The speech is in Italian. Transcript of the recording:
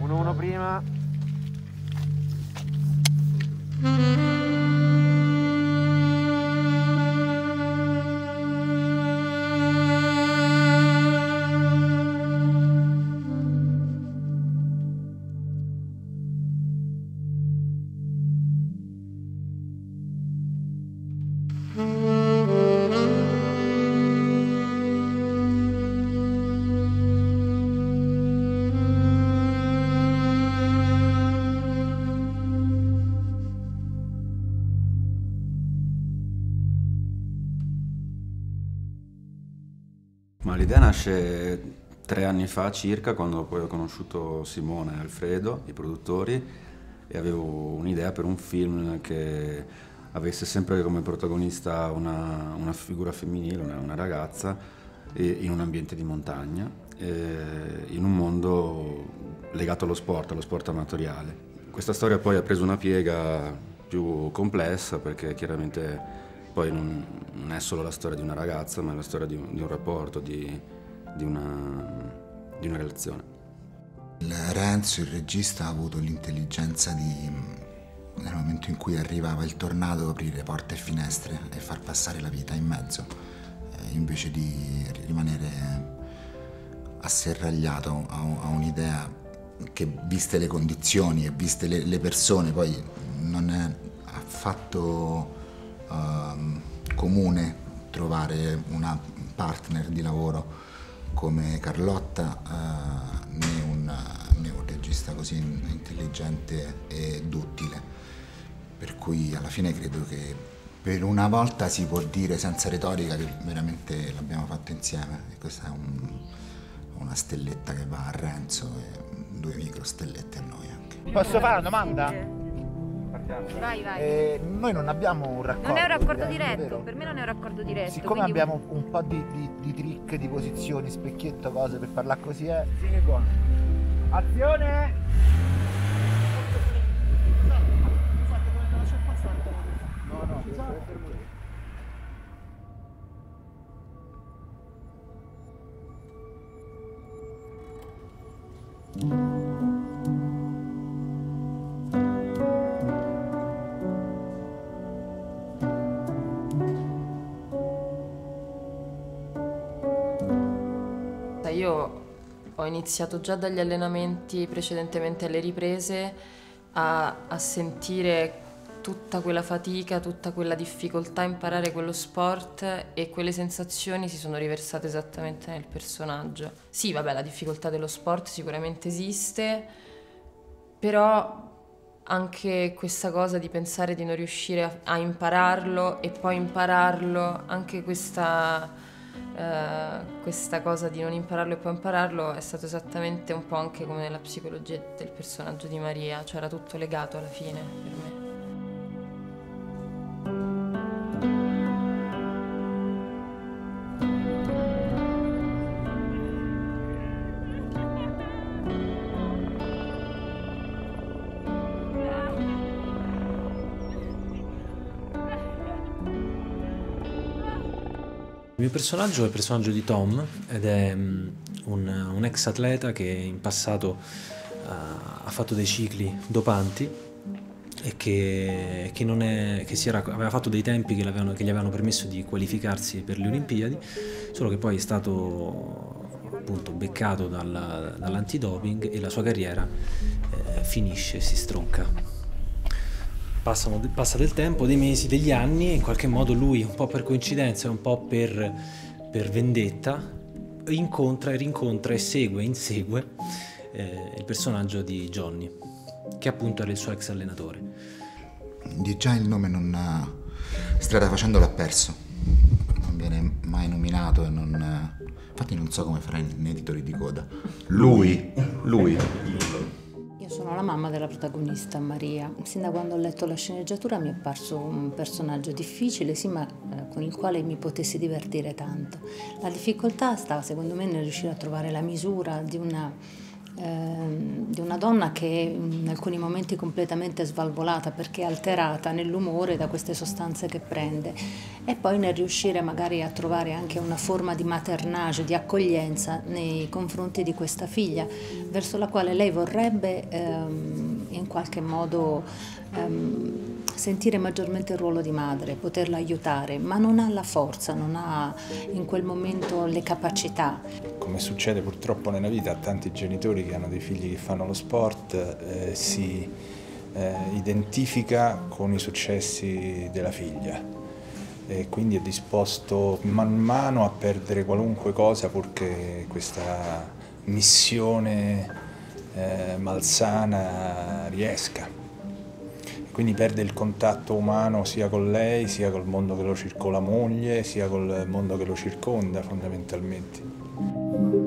1-1 prima. Ma l'idea nasce tre anni fa circa, quando poi ho conosciuto Simone e Alfredo, i produttori, e avevo un'idea per un film che avesse sempre come protagonista una, una figura femminile, una, una ragazza, e- in un ambiente di montagna, in un mondo legato allo sport, allo sport amatoriale. Questa storia poi ha preso una piega più complessa perché chiaramente poi non, non è solo la storia di una ragazza, ma è la storia di un, di un rapporto, di, di una, di una relazione. Il Renzo, il regista, ha avuto l'intelligenza di, nel momento in cui arrivava il tornado, aprire porte e finestre e far passare la vita in mezzo, eh, invece di rimanere asserragliato a, un'idea che, viste le condizioni e viste le persone, poi non è affatto ehm, comune trovare una partner di lavoro come Carlotta, eh, né, un, né un regista così intelligente e duttile. Per cui alla fine credo che per una volta si può dire senza retorica che veramente l'abbiamo fatto insieme e questa è un- una stelletta che va a Renzo e due micro stellette a noi anche. Posso fare una domanda? Vai, vai. Eh, noi non abbiamo un raccordo. non è un raccordo diretto, vero? per me non è un raccordo diretto. Siccome quindi- abbiamo un po' di, di, di trick, di posizioni, specchietto, cose per parlare così è. Fine buono. Azione! No, no, fermo Ho iniziato già dagli allenamenti precedentemente alle riprese a, a sentire tutta quella fatica, tutta quella difficoltà a imparare quello sport e quelle sensazioni si sono riversate esattamente nel personaggio. Sì, vabbè, la difficoltà dello sport sicuramente esiste, però anche questa cosa di pensare di non riuscire a, a impararlo e poi impararlo, anche questa, eh, questa cosa di non impararlo e poi impararlo è stato esattamente un po' anche come nella psicologia del personaggio di Maria, cioè era tutto legato alla fine per me. Mio personaggio è il personaggio di Tom ed è mm, un, un ex atleta che in passato eh, ha fatto dei cicli dopanti e che, che è- che era- aveva fatto dei tempi che, che gli avevano permesso di qualificarsi per le Olimpiadi, solo che poi è stato appunto beccato dalla- dall'antidoping e la sua carriera eh, finisce, si stronca. Passano- passa del tempo, dei mesi, degli anni e in qualche modo lui, un po' per coincidenza e un po' per, per vendetta, incontra e rincontra e segue e insegue eh, il personaggio di Johnny, che appunto era il suo ex allenatore. Di già il nome non... Strada facendo l'ha perso. Non viene mai nominato e non... Infatti non so come farà nei titoli di coda. Lui, lui. Sono la mamma della protagonista, Maria. Sin da quando ho letto la sceneggiatura mi è parso un personaggio difficile, sì, ma eh, con il quale mi potessi divertire tanto. La difficoltà stava, secondo me, nel riuscire a trovare la misura di una, di una donna che in alcuni momenti completamente svalvolata perché alterata nell'umore da queste sostanze che prende. E poi nel riuscire magari a trovare anche una forma di maternage, di accoglienza nei confronti di questa figlia verso la quale lei vorrebbe ehm, in qualche modo ehm, sentire maggiormente il ruolo di madre, poterla aiutare, ma non ha la forza, non ha in quel momento le capacità. Come succede purtroppo nella vita a tanti genitori che hanno dei figli che fanno lo sport, eh, si eh, identifica con i successi della figlia e quindi è disposto man mano a perdere qualunque cosa purché questa missione eh, malsana riesca quindi perde il contatto umano sia con lei, sia col mondo che lo circonda, la moglie, sia col mondo che lo circonda fondamentalmente.